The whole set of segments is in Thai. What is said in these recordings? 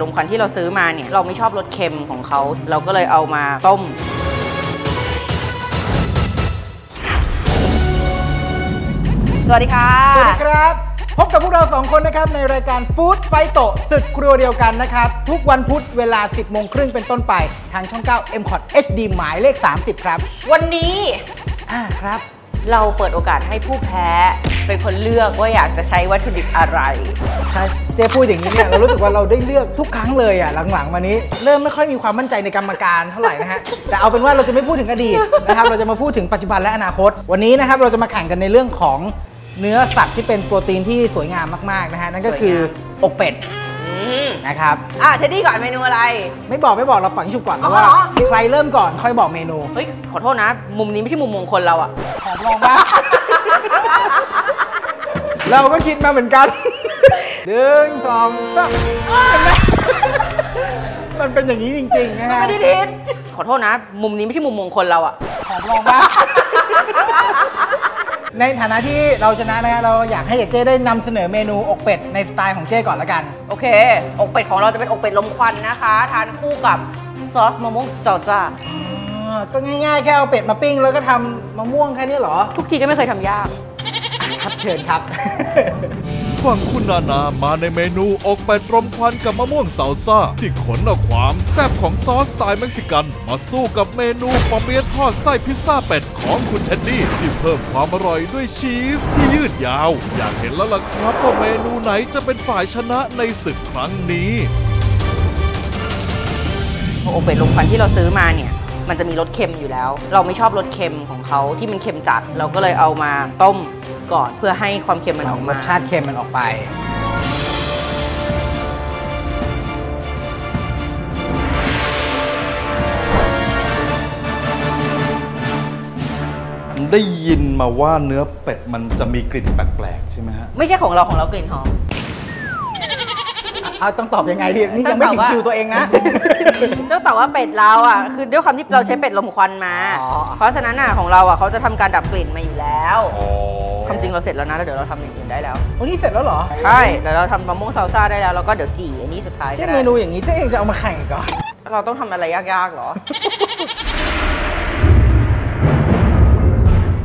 ลมควันที่เราซื้อมาเนี่ยเราไม่ชอบรสเค็มของเขา เราก็เลยเอามาต้มสวัสดีค่ะ สวัสดีครับ พบกับพวกเราสองคนนะครับในรายการฟู้ดไฟโตศึกครัวเดียวกันนะครับ ทุกวันพุธเวลา 10 โมงครึ่งเป็นต้นไป ทางช่อง 9 m c o t HD หมายเลข 30 ครับ วันนี้ อ่าครับ เราเปิดโอกาสให้ผู้แพ้เป็นคนเลือกว่าอยากจะใช้วัตถุดิบอะไร ถ้าเจ๊พูดอย่างนี้เนี่ยเรารู้สึกว่าเราได้เลือกทุกครั้งเลยอะหลังๆมานี้ เริ่มไม่ค่อยมีความมั่นใจในกรรมการเท่าไหร่นะฮะแต่เอาเป็นว่าเราจะไม่พูดถึงอดีตนะครับเราจะมาพูดถึงปัจจุบันและอนาคต วันนี้นะครับเราจะมาแข่งกันในเรื่องของเนื้อสัตว์ที่เป็นโปรตีนที่สวยงามมากๆนะฮะนั่นก็คืออกเป็ดอืม นะครับ อะเทดดี้ก่อนเมนูอะไร ไม่บอกไม่บอกเราปล่อยให้ชุบก่อนแล้วว่าอ๋อใครเริ่มก่อนค่อยบอกเมนูเฮ้ย ขอโทษนะ มุมนี้ไม่ใช่มุมมงคลเราอะขอลองบ้างเราก็คิดมาเหมือนกันหนึ่งสองสามเห็นไหมมันเป็นอย่างนี้จริงๆนะฮะไม่ได้ทิศขอโทษนะ มุมนี้ไม่ใช่มุมมงคลเราอะขอลองบ้าง ในฐานะที่เราชนะนะฮะเราอยากให้เจ๊ได้นำเสนอเมนูอกเป็ดในสไตล์ของเจ๊ก่อนละกัน โอเค อกเป็ดของเราจะเป็นอกเป็ดลมควันนะคะ ทานคู่กับซอสมะม่วงซาลซ่าอ๋อก็ง่ายๆ แค่เอาเป็ดมาปิ้งแล้วก็ทำมะม่วงแค่นี้เหรอ ทุกทีก็ไม่เคยทำยาก ครับเชิญครับ ฝั่งคุณนานามาในเมนูอกเป็ดรมควันกับมะม่วงซาลซ่า ที่ขนเอาความแซ่บของซอสสไตล์เม็กซิกัน มาสู้กับเมนูปอเปี๊ยะทอดไส้พิซซ่าเป็ดของคุณเท็ดดี้ที่เพิ่มความอร่อยด้วยชีสที่ยืดยาว อยากเห็นแล้วล่ะครับว่าเมนูไหนจะเป็นฝ่ายชนะในศึกครั้งนี้อกเป็ดรมควันที่เราซื้อมาเนี่ยมันจะมีรสเค็มอยู่แล้ว เราไม่ชอบรสเค็มของเขาที่มันเค็มจัด เราก็เลยเอามาต้ม ก่อน เพื่อให้ความเค็มมันออกรมา สชาติเค็มมันออกไป ได้ยินมาว่าเนื้อเป็ดมันจะมีกลิ่นแปลกๆใช่ไหมฮะ ไม่ใช่ของเราของเรากลิ่นหอม เอาต้องตอบยังไงดีนี่ยังไม่ถึงคิวตัวเองนะต้องตอบว่าเป็ดเราอะคือด้วยความที่เราใช้เป็ดลมควันมาอ๋อเพราะฉะนั้นอะของเราอะเขาจะทำการดับกลิ่นมาอยู่แล้วความจริงเราเสร็จแล้วนะแล้วเดี๋ยวเราทำอย่างอื่นได้แล้วโอ้นี่เสร็จแล้วเหรอ ใช่เดี๋ยวเราทำมะม่วงซาลซ่าได้แล้วแล้วก็เดี๋ยวจี่อันนี้สุดท้ายเจ๊ก็ได้เมนูอย่างนี้เจ๊เองจะเอามาแข่งอีกเหรอเราต้องทำอะไรยากๆเหรอ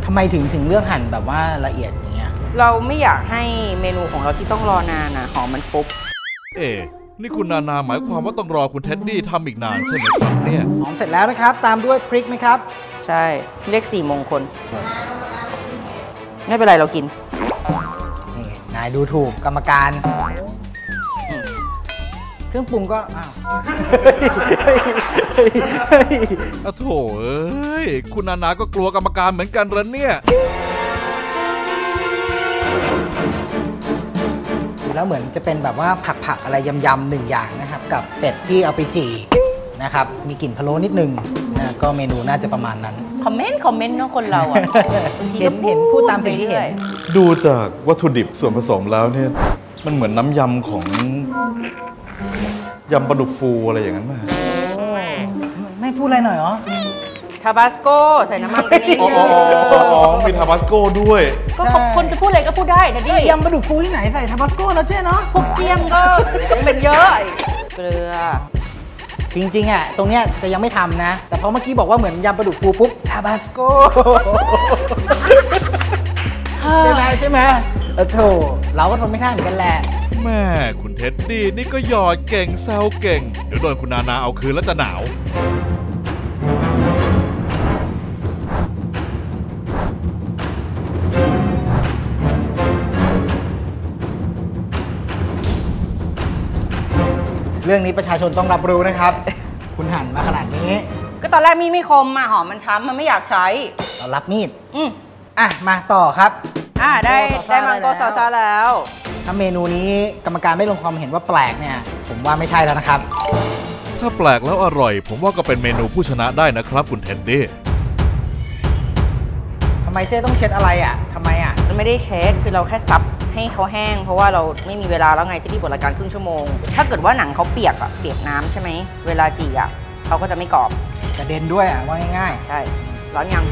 ทำไมถึงถึงเลือกหั่นแบบว่าละเอียดอย่างเงี้ยเราไม่อยากให้เมนูของเราที่ต้องรอนานนะหอมมันฟุบ เอ๊ะนี่คุณนานาหมายความว่าต้องรอคุณเท็ดดี้ทำอีกนานใช่ไหมครับเนี่ยหอมเสร็จแล้วนะครับ ตามด้วยพริกไหมครับ ใช่เรียกสี่มงคล ไม่เป็นไรเรากิน นี่นายดูถูกกรรมการอืมเครื่องปรุงก็อ้าวเฮ้ยเฮ้ยเฮ้ยอะโถเอ้ย คุณนานาก็กลัวกรรมการเหมือนกันเหรอเนี่ย แล้วเหมือนจะเป็นแบบว่าผักๆอะไรยำๆหนึ่งอย่างนะครับ กับเป็ดที่เอาไปจี่นะครับ มีกลิ่นพะโล้นิดนึงนะก็เมนูน่าจะประมาณนั้น คอมเมนต์ คอมเมนต์เนาะคนเราอะเห็นเห็นพูดตามสิ่งที่เห็น ดูจากวัตถุดิบส่วนผสมแล้วเนี่ย มันเหมือนน้ำยำของยำปลาดุกฟูอะไรอย่างนั้นป่ะไม่พูดอะไรหน่อยเหรอ ทาบาสโกใส่น้ำมันไปนิดอ๋อนึอ๋องอ๋อมีทาบาสโก้ด้วย ก็เขาคนจะพูดอะไรก็พูดได้นะดิยำปลาดุกฟูที่ไหนใส่ทาบาสโก้แล้วเจ๊เนาะ พวกเซียมก็ก็เป็นเยอะเกลือ จริงๆอะตรงเนี้ยจะยังไม่ทำนะ แต่พอเมื่อกี้บอกว่าเหมือนยำปลาดุกฟูปุ๊บทาบาสโก้ใช่ไหมใช่ไหมเออโถเราก็ทนไม่ได้เหมือนกันแหละ แม่คุณเท็ดดี้นี่ก็หยอดเก่งแซวเก่ง เดี๋ยวโดนคุณนานาเอาคืนแล้วจะหนาว เรื่องนี้ประชาชนต้องรับรู้นะครับ คุณหันมาขนาดนี้ ก็ตอนแรกมีดไม่คมมาหอมมันช้ำมันไม่อยากใช้เรารับมีด อืมอะ มาต่อครับ อ่าได้มังโก้ซาซ่าได้มังโกได้แล้ว ซาซ่าแล้ว ถ้าเมนูนี้กรรมการไม่ลงความเห็นว่าแปลกเนี่ย ผมว่าไม่ใช่แล้วนะครับ ถ้าแปลกแล้วอร่อย ผมว่าก็เป็นเมนูผู้ชนะได้นะครับคุณเท็ดดี้ ทำไมเจ๊ต้องเช็ดอะไรอะ ทำไมอะ มันไม่ได้เช็ดคือเราแค่ซับ ให้เขาแห้ง เพราะว่าเราไม่มีเวลาแล้วไงที่รีบบทรายการครึ่งชั่วโมง ถ้าเกิดว่าหนังเขาเปียกอะเปียกน้ำใช่ไหมเวลาจีอะเขาก็จะไม่กรอบกระเด็นด้วยอะว่าง่ายใช่ร้อนยัง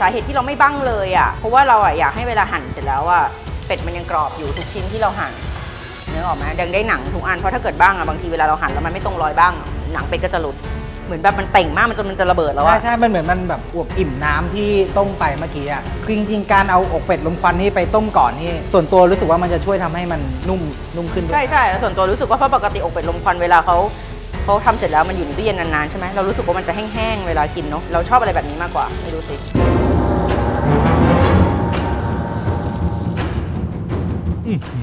สาเหตุที่เราไม่บั้งเลยอะเพราะว่าเราอะอยากให้เวลาหั่นเสร็จแล้วอะเป็ดมันยังกรอบอยู่ทุกชิ้นที่เราหั่นเนื้อออกไหมยังได้หนังทุกอัน เพราะถ้าเกิดบ้างอะบางทีเวลาเราหั่นแล้วมันไม่ตรงรอยบ้างอะ หนังเป็ดก็จะหลุด เหมือนแบบมันเต่งมากมันจนมันจะระเบิดๆแล้วใช่อะ ใช่มันเหมือนมันแบบอวบอิ่มน้ำที่ต้มไปเมื่อกี้อะคือจริงๆการเอาอกเป็ดลมควันนี่ไปต้มก่อนนี่ส่วนตัวรู้สึกว่ามันจะช่วยทำให้มันนุ่มนุ่มขึ้นด้วยใช่ใช่แล้วส่วนตัวรู้สึกว่าเพราะปกติอกเป็ดลมควันเวลาเขาเขาทำเสร็จแล้วมันอยู่ในตู้เย็นนานๆใช่ไหมเรารู้สึกว่ามันจะแห้งๆเวลากินเนาะเราชอบอะไรแบบนี้มากกว่าไม่รู้สิอืม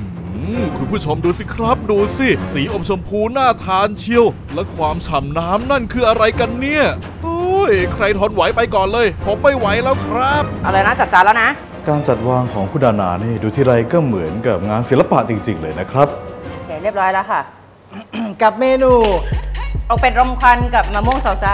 คุณผู้ชมดูสิครับดูสิ สีอมชมพูน่าทานเชียว และความฉ่ำน้ำนั่นคืออะไรกันเนี่ยโอ้ยใครทนไหวไปก่อนเลย ผมไม่ไหวแล้วครับ เอาเลยนะจัดจานแล้วนะ การจัดวางของคุณดานานี่ดูทีไรก็เหมือนกับงานศิลปะจริง ๆ เลยนะครับโอเคเรียบร้อยแล้วค่ะ กับเมนูอกเป็ดรมควันกับมะม่วงซาลซ่า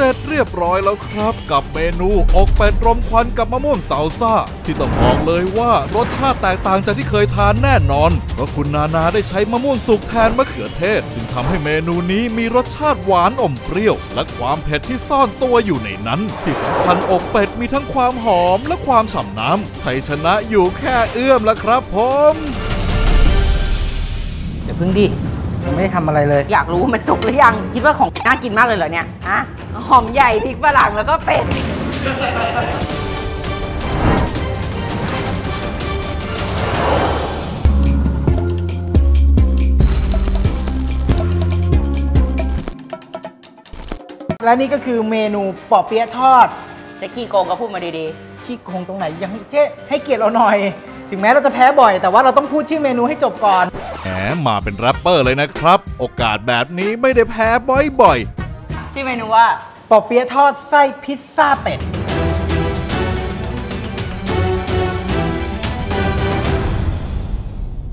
เสร็จเรียบร้อยแล้วครับ กับเมนูอกเป็ดรมควันกับมะม่วงสาวซ่า ที่ต้องบอกเลยว่ารสชาติแตกต่างจากที่เคยทานแน่นอน เพราะคุณนานาได้ใช้มะม่วงสุกแทนมะเขือเทศ จึงทำให้เมนูนี้มีรสชาติหวานอมเปรี้ยว และความเผ็ดที่ซ่อนตัวอยู่ในนั้น ที่สำคัญอกเป็ดมีทั้งความหอมและความฉ่ำน้ำชัยชนะอยู่แค่เอื้อมแล้วครับผมเดี๋ยวพึ่งดิยังไม่ได้ทำอะไรเลย อยากรู้ว่ามันสุกหรือยัง คิดว่าของน่ากินมากเลยเหรอเนี่ยอะ หอมใหญ่พริกฝรั่งแล้วก็เป็ด และนี่ก็คือเมนูปอเปี๊ยะทอด จะขี้โกงก็พูดมาดีขี้โกงตรงไหนยังเจ๊ให้เกียรติเราหน่อย ถึงแม้เราจะแพ้บ่อย แต่ว่าเราต้องพูดชื่อเมนูให้จบก่อน แหมมาเป็นแรปเปอร์เลยนะครับ โอกาสแบบนี้ไม่ได้แพ้บ่อยๆ ชื่อเมนูว่าปอเปี๊ยะทอดไส้พิซซ่าเป็ด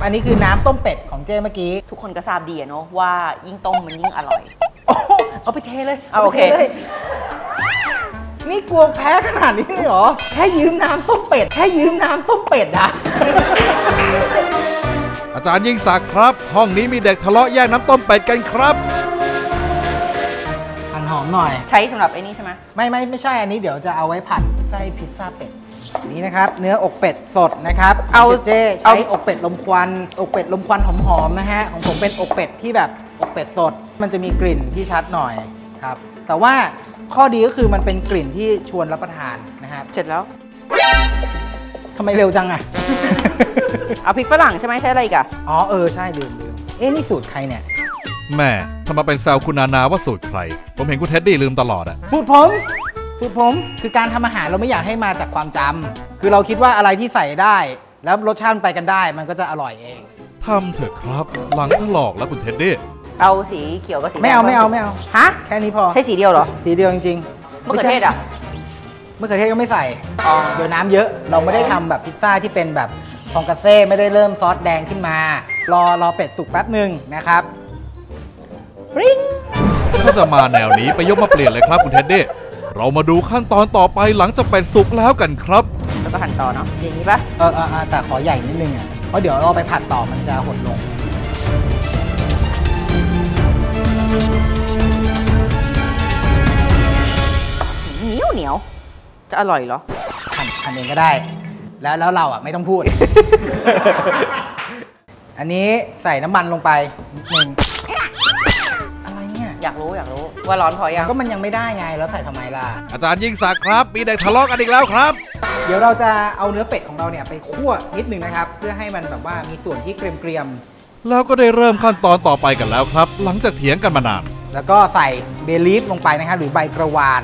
อันนี้คือน้ำต้มเป็ดของเจ้เมื่อกี้ ทุกคนก็ทราบดีอะเนาะว่ายิ่งต้มมันยิ่งอร่อย โอ้โหเอาไปเทเลยเอาโอเค ไปทลยนี่กลัวแพ้ขนาดนี้เลยเหรอ แค่ยืมน้ำต้มเป็ด แค่ยืมน้ำต้มเป็ดอะๆอาจารย์ยิ่งศักดิ์ครับ ห้องนี้มีเด็กทะเลาะแย่งน้ำต้มเป็ดกันครับ หั่นหอมหน่อย ใช้สำหรับไอ้นี่ใช่ไหมไม่ไม่ไม่ใช่อันนี้เดี๋ยวจะเอาไว้ผัดไส้พิซซ่าเป็ดนี่นะครับ เนื้ออกเป็ดสดนะครับเอาเจเจเอาใช้อกเป็ดลมควันอกเป็ดลมควันหอมๆนะฮะของผมเป็นอกเป็ดที่แบบอกเป็ดสด มันจะมีกลิ่นที่ชัดหน่อยครับแต่ว่าข้อดีก็คือมันเป็นกลิ่นที่ชวนรับประทานนะครับเสร็จแล้วทำไมเร็วจังอะเอาพริกฝรั่งใช่ไหมใช้อะไรอีกอะอ๋อเออใช่ลืมลืมเอ๊ะนี่สูตรใครเนี่ย แหมทำมาเป็นแซวคุณนานาว่าสูตรใคร ผมเห็นคุณเท็ดดี้ลืมตลอดอะสูตรผมสูตรผมคือการทำอาหารเราไม่อยากให้มาจากความจำคือเราคิดว่าอะไรที่ใส่ได้ แล้วรสชาติมันไปกันได้ มันก็จะอร่อยเอง ทำเถอะครับ หลังถลอกแล้วคุณเท็ดดี้เอาสีเขียวกับสีแดงไม่เอาไม่เอาไม่เอา ฮะ แค่นี้พอใช่สีเดียวเหรอสีเดียวจริงๆมะเขือเทศอะมะเขือเทศก็ไม่ใส่เดี๋ยวน้ำเยอะเราไม่ได้ทำแบบพิซซ่าที่เป็นแบบฟองกาเซ่ไม่ได้เริ่มซอสแดงขึ้นมา รอรอเป็ดสุกแป๊บหนึ่งนะครับ ปริ้งถ้าจะมาแนวนี้ไปยกมาเปลี่ยนเลยครับคุณเท็ดดี้เรามาดูขั้นตอนต่อไปหลังจากเป็ดสุกแล้วกันครับ แล้วก็หั่นต่อเนาะอย่างนี้ปะเออเออเออแต่ขอใหญ่นิดนึงอะเพราะเดี๋ยวเราไปผัดต่อมันจะหดลง เหนียวเหนียวจะอร่อยเหรอ หั่นหั่นเองก็ได้ แล้วแล้วเราอะไม่ต้องพูด อันนี้ใส่น้ำมันลงไปนิดนึง อะไรเนี่ยอยากรู้อยากรู้ว่าร้อนพอยังก็มันยังไม่ได้ไงแล้วใส่ทำไมล่ะ อาจารย์ยิ่งศักดิ์ครับ มีเด็กทะเลาะกันอีกแล้วครับ เดี๋ยวเราจะเอาเนื้อเป็ดของเราเนี่ยไปคั่วนิดหนึ่งนะครับ เพื่อให้มันแบบว่ามีส่วนที่เกรียมแล้วก็ได้เริ่มขั้นตอนต่อไปกันแล้วครับ หลังจากเถียงกันมานานๆแล้วก็ใส่เบลีฟลงไปนะครับหรือใบกระวาน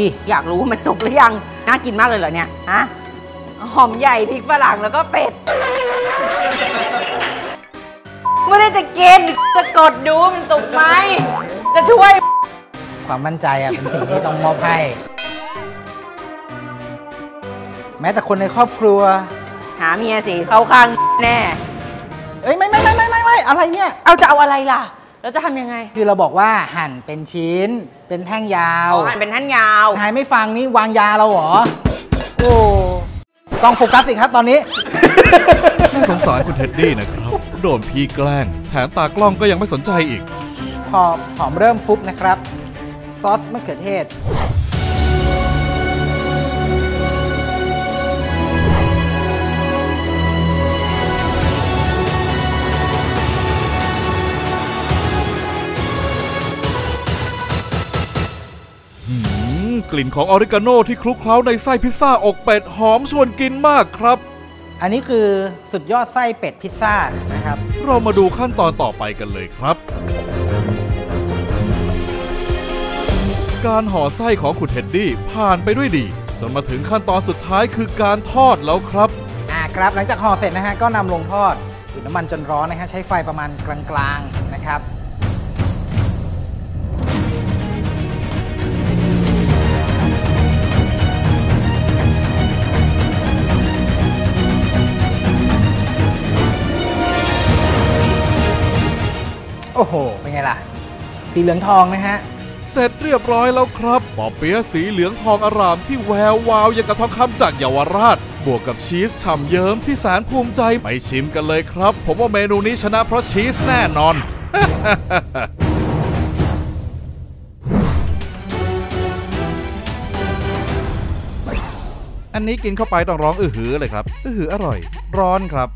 ดิ อยากรู้ว่ามันสุกหรือยัง น่ากินมากเลยเหรอเนี่ยฮะหอมใหญ่พริกฝรั่งแล้วก็เป็ด ไม่ได้จะกินจะกดดูว่ามันสุกไหม จะช่วย ความมั่นใจอะเป็นสิ่งที่ต้องมอบให้ แม้แต่คนในครอบครัว หาเมียสิเข้าข้างแน่ เอ้ยไม่ไม่ไม่ไม่ไม่ไม่อะไรเนี่ย เอาจะเอาอะไรล่ะ แล้วจะทำยังไง คือเราบอกว่าหั่นเป็นชิ้น เป็นแท่งยาวเอาหั่นเป็นท่านยาว นายไม่ฟังนี่วางยาเราเหรอ โอ้ต้องโฟกัสสิครับตอนนี้ น่าสงสารคุณเท็ดดี้นะครับ โดนพี่แกล้ง แถมตากล้องก็ยังไม่สนใจอีก พอหอมเริ่มฟุบนะครับ ซอสมะเขือเทศ กลิ่นของออริกาโนที่คลุกเคล้าในไส้พิซซ่าอกเป็ดหอมชวนกินมากครับ อันนี้คือสุดยอดไส้เป็ดพิซซ่านะครับ เรามาดูขั้นตอนต่อไปกันเลยครับ การห่อไส้ของคุณเท็ดดี้ผ่านไปด้วยดี จนมาถึงขั้นตอนสุดท้ายคือการทอดแล้วครับ อ่าครับหลังจากห่อเสร็จนะฮะก็นำลงทอดอุ่นน้ำมันจนร้อนนะฮะใช้ไฟประมาณกลางๆนะครับ อ้โห เป็นไงล่ะ สีเหลืองทองนะฮะ เสร็จเรียบร้อยแล้วครับปอเปี๊ยะสีเหลืองทองอารามที่แวววาวอย่างกับทองคำจากเยาวราช บวกกับชีสฉ่ำเยิ้มที่แสนภูมิใจไปชิมกันเลยครับ ผมว่าเมนูนี้ชนะเพราะชีสแน่นอน อันนี้กินเข้าไปต้องร้องอื้อหือเลยครับ อื้อหืออร่อย ร้อนครับ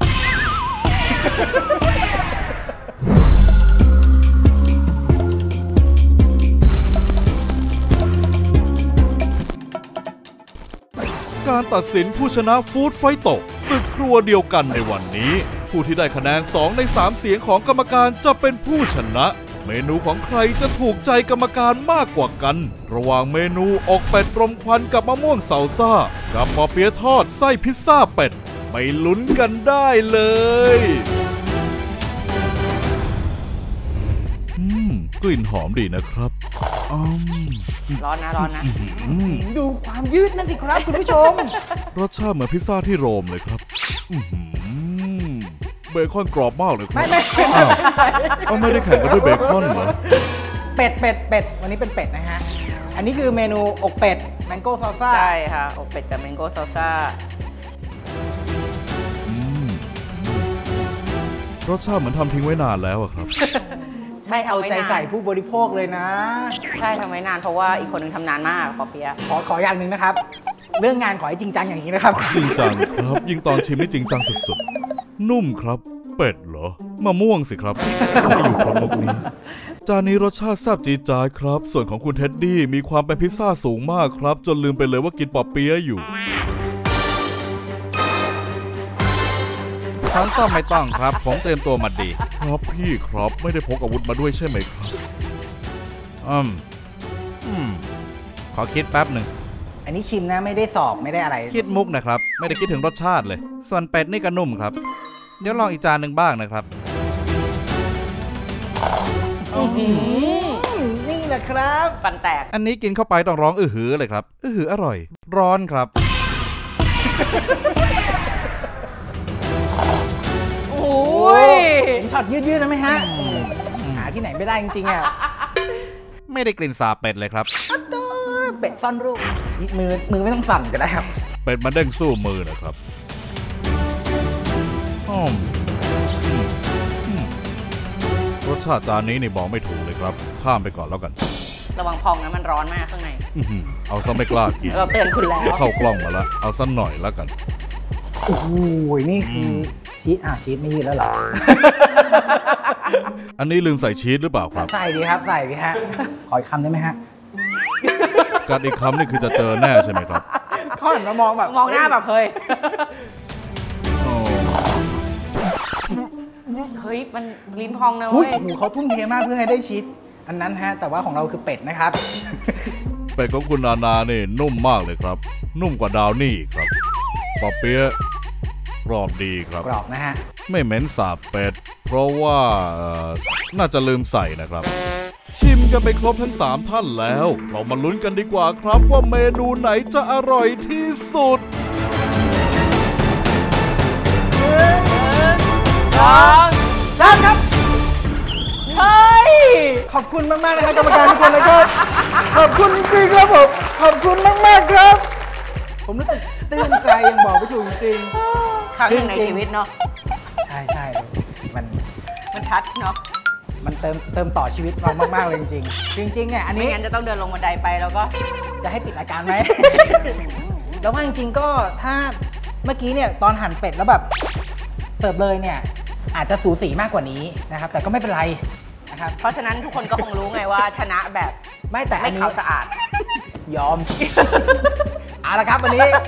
การตัดสินผู้ชนะฟู้ดไฟโตศึกครัวเดียวกันในวันนี้ ผู้ที่ได้คะแนน 2 ใน 3 เสียงของกรรมการจะเป็นผู้ชนะ เมนูของใครจะถูกใจกรรมการมากกว่ากัน ระหว่างเมนูอกเป็ดรมควันกับมะม่วงเสาซ่า กับปอเปี๊ยะทอดไส้พิซซ่าเป็ดไปลุ้นกันได้เลย อืม กลิ่นหอมดีนะครับ ร้อนนะร้อนนะอืมดูความยืดนั่นสิครับคุณผู้ชม รสชาติเหมือนพิซซ่าที่โรมเลยครับอื้อหือเบคอนกรอบมากเลยครับ ไม่ไม่อ้าวเอาไม่ได้แข่งกันด้วยเบคอนเหรอ เป็ดเป็ดเป็ดวันนี้เป็นเป็ดนะฮะ อันนี้คือเมนูอกเป็ด mango salsa ใช่ค่ะ อกเป็ดกับ mango salsa อืมรสชาติเหมือนทำทิ้งไว้นานแล้วอะครับ ไม่เอาใจใส่ผู้บริโภคเลยนะ ใช่ทำไว้นานเพราะว่าอีกคนหนึ่งทำนานมากปอเปี๊ยะขอขออย่างหนึ่งนะครับ เรื่องงานขอให้จริงจังอย่างนี้นะครับ จริงจังครับ ยิ่งตอนชิมนี่จริงจังสุดๆ นุ่มครับ เป็ดเหรอมะม่วงสิครับได้อยู่ครับมุกนี้ จานนี้รสชาติแซ่บจี๊ดจ๊าดครับ ส่วนของคุณเท็ดดี้มีความเป็นพิซซ่าสูงมากครับ จนลืมไปเลยว่ากินปอเปี๊ยะอยู่ ช้อนซ่อมไม่ต้องครับ ผมเตรียมตัวมาดี ครับพี่ครับไม่ได้พกอาวุธมาด้วยใช่ไหมครับอืมอืมขอคิดแป๊บหนึ่ง อันนี้ชิมนะไม่ได้สอบไม่ได้อะไร คิดมุกนะครับ ไม่ได้คิดถึงรสชาติเลย ส่วนเป็ดนี่ก็นุ่มครับ เดี๋ยวลองอีกจานหนึ่งบ้างนะครับนี่แหละครับฟันแตก อันนี้กินเข้าไปต้องร้องอื้อหือเลยครับ อื้อหืออร่อย ร้อนครับ เห็นช็อตยืดๆนะไหมฮะ หาที่ไหนไม่ได้จริงๆอะ ไม่ได้กลิ่นสาบเป็ดเลยครับ เป็ดซ่อนรูปมือมือไม่ต้องสั่นก็ได้ครับ เป็ดมันเด้งสู้มือนะครับอืมอืมอืมรสชาติจานนี้นี่บอกไม่ถูกเลยครับ ข้ามไปก่อนแล้วกัน ระวังพองนะมันร้อนมากข้างในอื้อหือเอาซะไม่กล้ากินเราเตือนคุณแล้วเข้ากล้องมาแล้วเอาซะหน่อยแล้วกัน โอ้โหนี่คือ ชีสอะชีสไม่ยืดแล้วเหรอ อันนี้ลืมใส่ชีสหรือเปล่าครับ ใส่ดีครับใส่ดีฮะ ขออีกคำได้ไหมฮะกัดอีกคำนี่คือจะเจอแน่ใช่ไหมครับเขาหันมามองแบบมองหน้าแบบเฮ้ยอ๋อเฮ้ยมันลิ้นพองนะหุ้เว้ยยโอ้โหเขาทุ่มเทมากเพื่อให้ได้ชีสอันนั้นฮะ แต่ว่าของเราคือเป็ดนะครับ เป็ดของคุณนานานี่นุ่มมากเลยครับ นุ่มกว่าดาวนี่อีกครับปอเปี๊ยะ กรอบดีครับ กรอบนะฮะ ไม่เหม็นสาบเป็ด เพราะว่าเอ่อน่าจะลืมใส่นะครับ ชิมกันไปครบทั้ง 3 ท่านแล้ว เรามาลุ้นกันดีกว่าครับว่าเมนูไหนจะอร่อยที่สุดสองเริ่มครับ เฮ้ย ขอบคุณมาก ๆ นะครับกรรมการทุกคนนะครับ ขอบคุณจริงๆครับผม ขอบคุณมาก ๆ ครับ ผมรู้สึกตื้นใจยังบอกไม่ถูกจริง ครั้งหนึ่งในจริงๆชีวิตเนาะๆใช่ใช่มันมันทัชเนาะมันเติมเติมต่อชีวิตเรามาก ๆ เลยจริงๆจริงๆเนี่ยอันไม่นี้งั้นจะต้องเดินลงบันไดไปแล้วก็จะให้ปิดรายการไหมแล้วว่าจริงๆก็ถ้าเมื่อกี้เนี่ยตอนหั่นเป็ดแล้วแบบเสิร์ฟเลยเนี่ยอาจจะสูสีมากกว่านี้นะครับ แต่ก็ไม่เป็นไรนะครับเพราะฉะนั้นทุกคนก็คงรู้ไงว่าชนะแบบไม่แต่อัไม่นนี้ขาวสะอาด ยอมเอาละครับวันนี้นะฮะ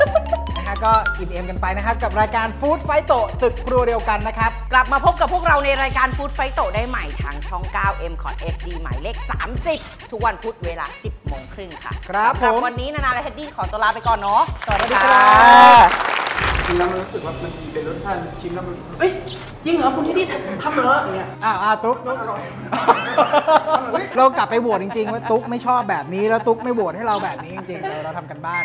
ก็อิ่มเอมกันไปนะครับ กับรายการฟู้ดไฟโตตึกครัวเดียวกันนะครับ กลับมาพบกับพวกเราในรายการฟู้ดไฟโตได้ใหม่ทางช่อง 9 m c o t HD หมายเลข 30 ทุกวันพุธเวลา 10โมงครึ่งค่ะครับสำหรับผมวันนี้นานาและเท็ดดี้ขอตัวลาไปก่อนเนาะสวัสดีครับชิมแล้วมันรู้สึกว่ามันเป็นรสชาติชิมแล้วมันเอ้ยจริงเหรอคุณที่นี่ทำเหรออย่างเงี้ยอ้าวอ้าวตุ๊กตุ๊กเรากลับไปโหวตจริงๆว่าตุ๊กไม่ชอบแบบนี้แล้วตุ๊กไม่โหวตให้เราแบบนี้จริงๆเราเราทำกันบ้าน